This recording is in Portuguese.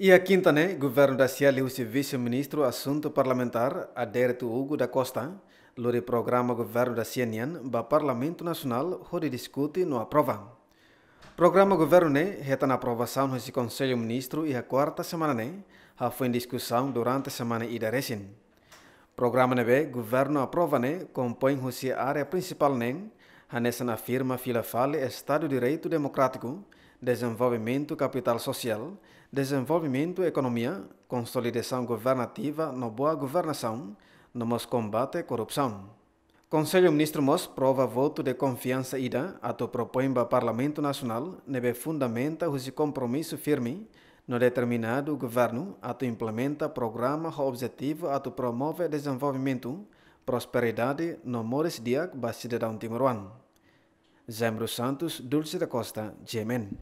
E a quinta, né, governo da Ciali, o vice-ministro assunto parlamentar, Adérito Hugo da Costa, lori programa governo da CNN, ba Parlamento Nacional, onde discute no aprova. Programa governo né, reta na aprovação do Conselho Ministro e a quarta semana né, ha foi em discussão durante a semana ida recente. Programa né, governo aprova né, compõe a área principal né, Hanessa na firma fila fale Estado de Direito Democrático, Desenvolvimento Capital Social, Desenvolvimento Economia, Consolidação Governativa no Boa Governação, no combate à corrupção. Conselho Ministro Mos prova voto de confiança ida a to propõe para Parlamento Nacional nebe fundamenta o compromisso firme no determinado governo a to implementa programa objetivo a to promove desenvolvimento prosperidade no Diak ba cidadão timoruan. Zembro Santos, Dulce da Costa, Jemen.